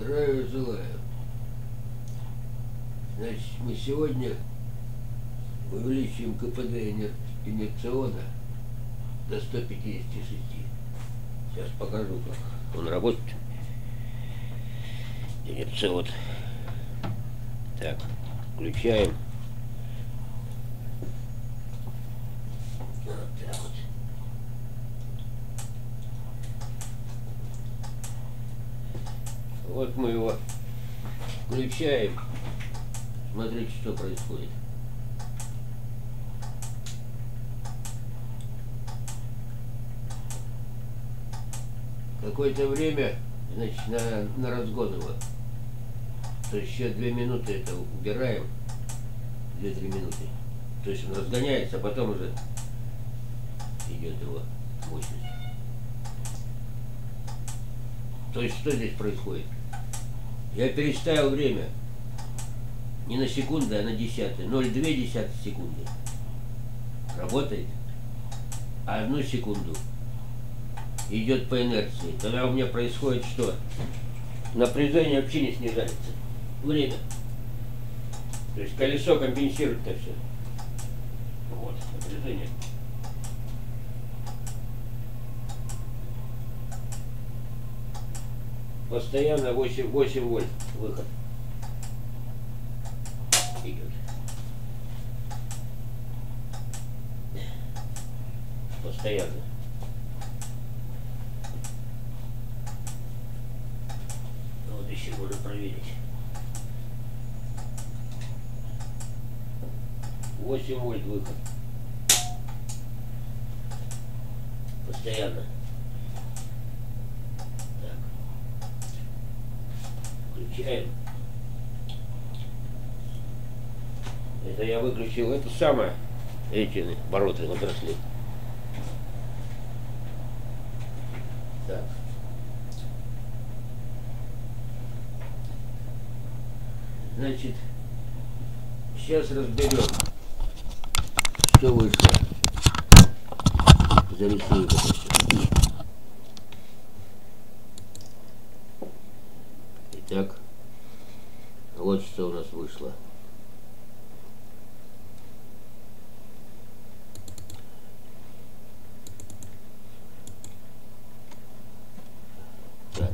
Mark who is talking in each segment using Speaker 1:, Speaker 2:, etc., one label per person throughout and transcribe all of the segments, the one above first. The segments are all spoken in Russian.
Speaker 1: Здравия желаю. Значит, мы сегодня увеличиваем КПД инерциона до 156. Сейчас покажу, как он работает. Инерцион. Так, включаем. Вот так вот. Вот мы его включаем. Смотрите, что происходит. Какое-то время, значит, на, на разгон его. То есть еще две минуты это убираем. Две-три минуты. То есть он разгоняется, а потом уже идет его мощность. То есть что здесь происходит? Я переставил время не на секунды, а на десятые. 0,2 секунды. Работает. А одну секунду идет по инерции. Тогда у меня происходит что? Напряжение вообще не снижается. Время. То есть колесо компенсирует это все. Вот, напряжение. Постоянно 8, 8 вольт выход. Идет. Постоянно. Ну, Вот еще можно проверить. 8 вольт выход. Постоянно. Так. Включаем. Это я выключил это самое. Эти обороты браслет. Так. Значит, сейчас разберем, что вышло. Зарисую это все. Итак, что у нас вышло. Так.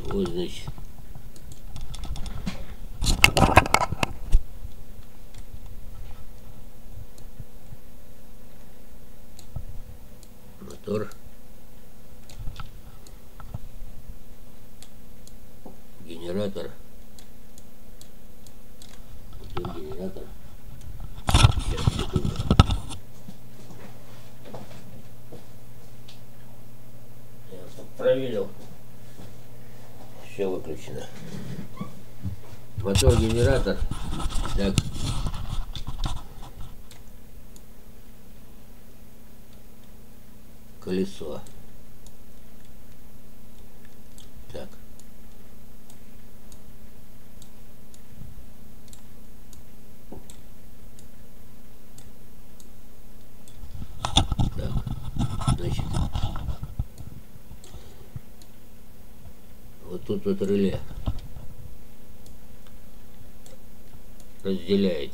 Speaker 1: Вот, значит. Мотор. Генератор. Вот он генератор. Сейчас, секунду. Я вот проверил. Все выключено. Мотор, генератор. Так. Колесо. Так. Так. Значит. Вот тут вот реле разделяет.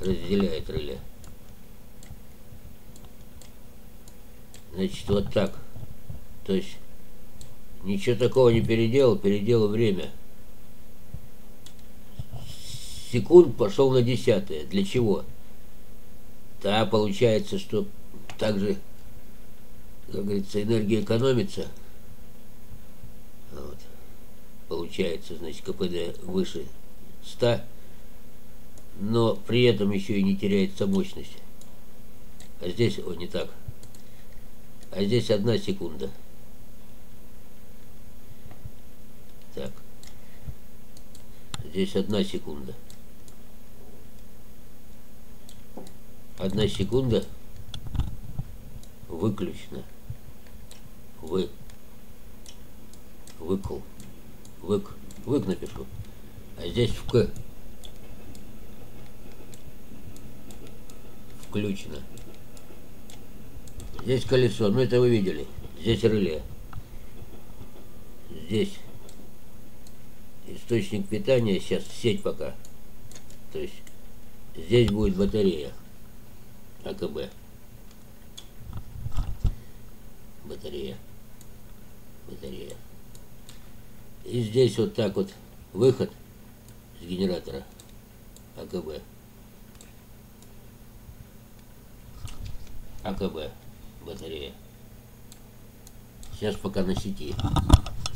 Speaker 1: Разделяет реле. Значит, вот так. То есть ничего такого не переделал, переделал время. Секунд пошел на десятое. Для чего? Да, получается, что также, как говорится, энергия экономится. Вот. Получается, значит, КПД выше 100, но при этом еще и не теряется мощность. А здесь, о, не так. А здесь одна секунда. Так. Здесь одна секунда. Одна секунда выключена. Вы. Выкл. Вык. Вык напишу. А здесь в К. Включено. Здесь колесо, ну это вы видели. Здесь реле. Здесь источник питания, сейчас сеть пока. То есть здесь будет батарея АКБ. Батарея. И здесь вот так вот выход с генератора АКБ. АКБ батарея. Сейчас пока на сети.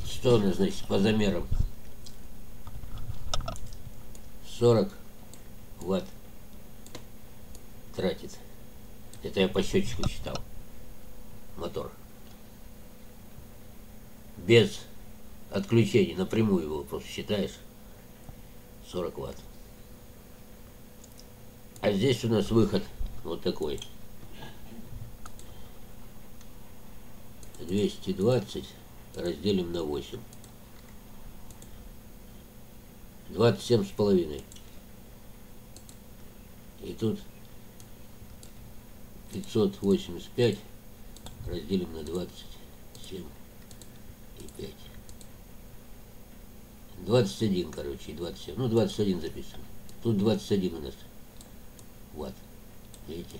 Speaker 1: Что она, значит, по замерам? 40 ватт тратит. Это я по счетчику считал. Мотор. Без отключения, напрямую его просто считаешь. 40 ватт. А здесь у нас выход вот такой. 220 разделим на 8. 27 с половиной. И тут 585 разделим на 27 и 5. 21, короче, и 27. Ну, 21 записано. Тут 21 у нас ватт. Видите?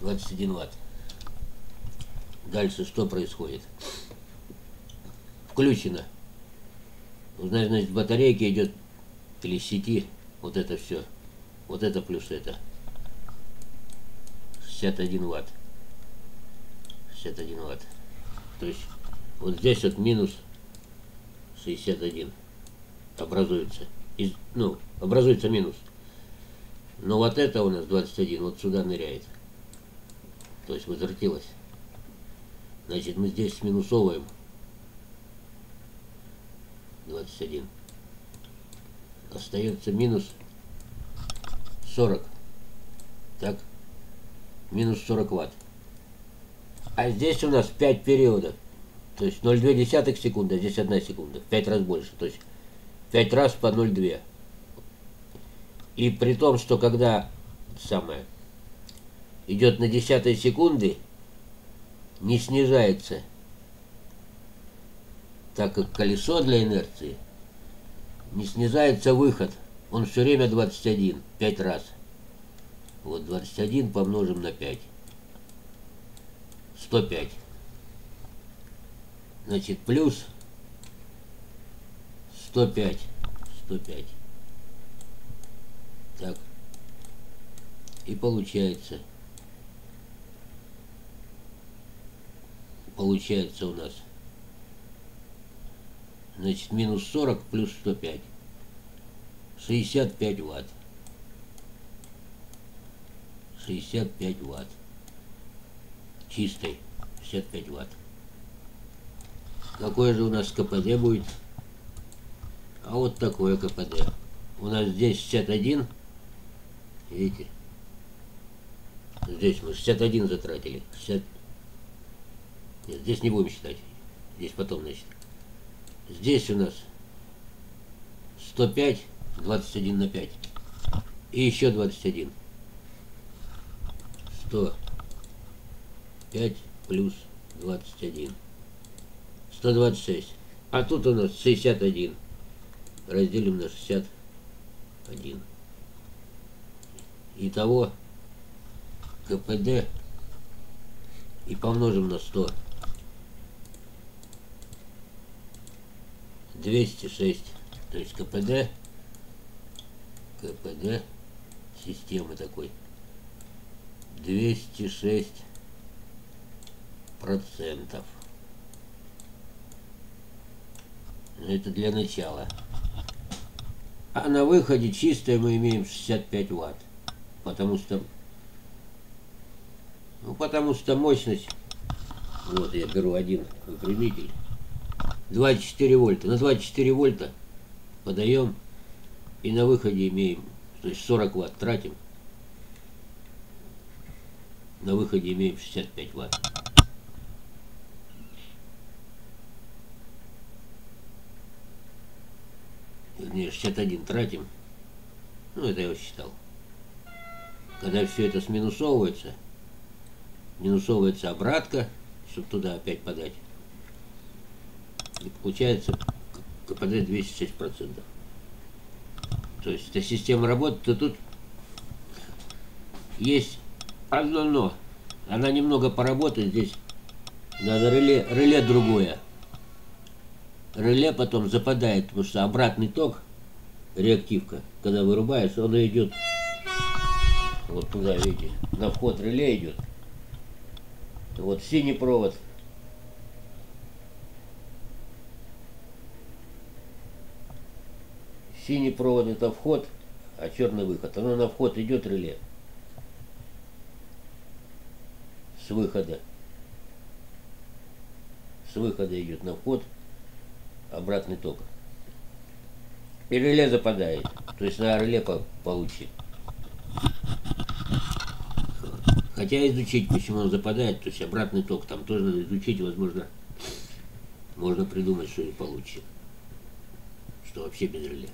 Speaker 1: 21 ватт. Дальше что происходит? Включено. Значит, батарейки идет или сети. Вот это все. Вот это плюс это. 61 ватт. 61 ватт. То есть вот здесь вот минус 61 образуется. Из, ну, образуется минус. Но вот это у нас 21, вот сюда ныряет. То есть возвратилось. Значит, мы здесь минусовываем 21. Остается минус 40. Так, минус 40 ватт. А здесь у нас 5 периодов. То есть 0,2 секунды, а здесь 1 секунда. В 5 раз больше. То есть 5 раз по 0,2. И при том, что когда самое идет на десятой секунды, не снижается, так как колесо для инерции не снижается выход. Он все время 21, 5 раз. Вот 21 помножим на 5. 105. Значит, плюс 105. 105. Так. И получается получается у нас. Значит, минус 40 плюс 105. 65 ватт. 65 ватт. Чистой. 65 ватт. Какое же у нас КПД будет? А вот такое КПД. У нас здесь 61. Видите? Здесь мы 61 затратили. 60, нет, здесь не будем считать. Здесь потом, значит. Здесь у нас 105, 21 на 5. И еще 21. 105 плюс 21. 126. А тут у нас 61. Разделим на 61. Итого КПД и помножим на 100. 206, то есть КПД, КПД системы такой, 206 процентов. Это для начала. А на выходе чистое мы имеем 65 ватт. Потому что... Ну, потому что мощность... Вот я беру один выпрямитель. 24 вольта. На 24 вольта подаем и на выходе имеем, то есть 40 ватт тратим, на выходе имеем 65 ватт. Вернее, 61 тратим. Ну, это я считал. Когда все это сминусовывается, минусовывается обратка, чтобы туда опять подать. И получается КПД 206%. То есть эта система работает, то тут есть одно но. Она немного поработает здесь. Надо реле, реле другое. Реле потом западает, потому что обратный ток, реактивка, когда вырубаешь, он идет вот туда, видите, на вход реле идет. Вот синий провод. Синий провод это вход, а черный выход. Оно на вход идет реле. С выхода. С выхода идет на вход обратный ток. И западает. То есть на реле получит. Хотя изучить, почему он западает, то есть обратный ток там тоже надо изучить, возможно, можно придумать, что и получится. Что вообще без реле.